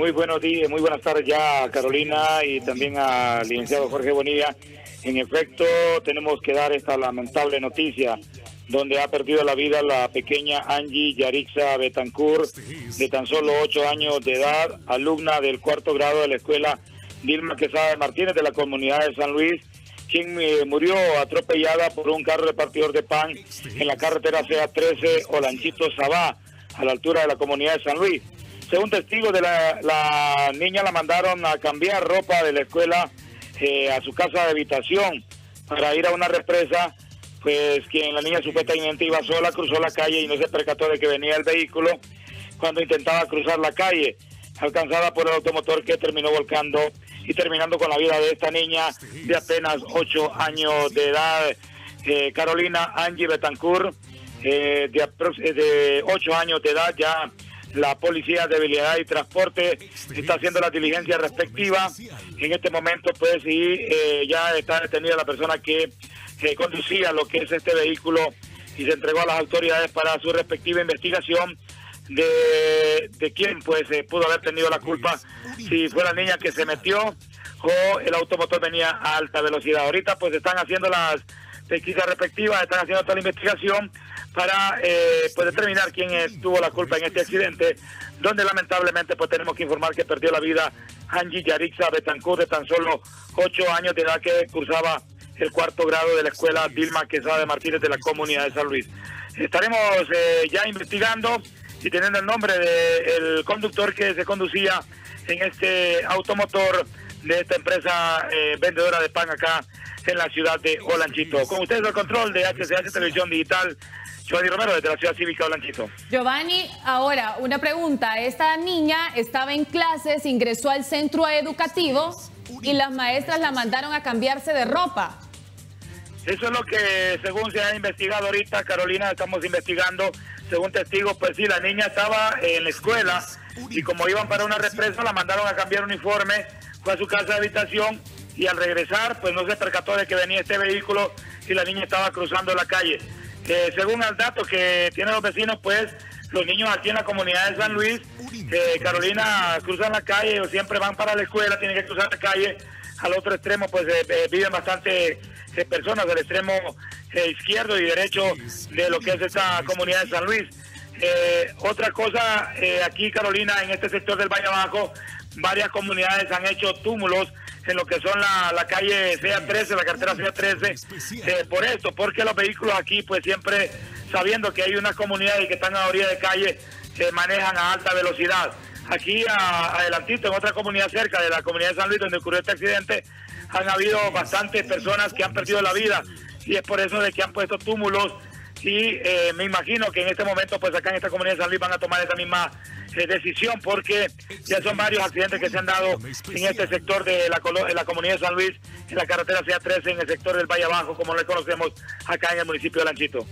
Muy buenos días, muy buenas tardes ya a Carolina y también al licenciado Jorge Bonilla. En efecto, tenemos que dar esta lamentable noticia donde ha perdido la vida la pequeña Angie Yarixa Betancourt, de tan solo 8 años de edad, alumna del cuarto grado de la escuela Dilma Quesada Martínez de la comunidad de San Luis, quien eh, murió atropellada por un carro repartidor de pan en la carretera CA13 Olanchito Sabá, a la altura de la comunidad de San Luis. Según testigos de la, niña la mandaron a cambiar ropa de la escuela eh, a su casa de habitación para ir a una represa, pues quien la niña supuestamente iba sola, cruzó la calle y no se percató de que venía el vehículo cuando intentaba cruzar la calle, alcanzada por el automotor que terminó volcando y terminando con la vida de esta niña de apenas 8 años de edad, eh, Carolina Angie Betancourt, eh, de, de 8 años de edad ya la Policía de Habilidad y Transporte está haciendo la diligencia respectiva. En este momento, pues sí, eh, ya está detenida la persona que conducía lo que es este vehículo y se entregó a las autoridades para su respectiva investigación de, de quién pues eh, pudo haber tenido la culpa, si fue la niña que se metió o el automotor venía a alta velocidad. Ahorita pues están haciendo las pesquisas respectivas, están haciendo toda la investigación para eh, pues, determinar quién tuvo la culpa en este accidente, donde lamentablemente pues tenemos que informar que perdió la vida Angie Yarixa Betancourt de tan solo ocho años de edad que cursaba el cuarto grado de la escuela Dilma Quesada de Martínez de la comunidad de San Luis. Estaremos eh, ya investigando y teniendo el nombre del conductor que se conducía en este automotor de esta empresa eh, vendedora de pan acá en la ciudad de Olanchito. Con ustedes el control de HCH Televisión Digital, Giovanni Romero desde la ciudad cívica de Olanchito. Giovanni, ahora una pregunta. Esta niña estaba en clases, ingresó al centro educativo y las maestras la mandaron a cambiarse de ropa. Eso es lo que, según se ha investigado ahorita, Carolina, estamos investigando, según testigos, pues sí, la niña estaba en la escuela y como iban para una represa, la mandaron a cambiar uniforme, a su casa de habitación y al regresar, pues no se percató de que venía este vehículo y la niña estaba cruzando la calle. Eh, según el dato que tienen los vecinos, pues los niños aquí en la comunidad de San Luis, eh, Carolina, cruzan la calle o siempre van para la escuela, tienen que cruzar la calle. Al otro extremo, pues eh, viven bastante personas del extremo izquierdo y derecho de lo que es esta comunidad de San Luis. otra cosa, aquí Carolina, en este sector del Valle Abajo, varias comunidades han hecho túmulos en lo que son la, la calle CA13, la cartera CA13, eh, por esto, porque los vehículos aquí, pues siempre sabiendo que hay una comunidad y que están a la orilla de calle, se manejan a alta velocidad. Aquí adelantito, en otra comunidad cerca de la comunidad de San Luis, donde ocurrió este accidente, han habido bastantes personas que han perdido la vida y es por eso de que han puesto túmulos y eh, me imagino que en este momento, pues acá en esta comunidad de San Luis van a tomar esa misma eh, decisión porque ya son varios accidentes que se han dado en este sector de la, la comunidad de San Luis, en la carretera CA13, en el sector del Valle Abajo, como le conocemos acá en el municipio de Lanchito.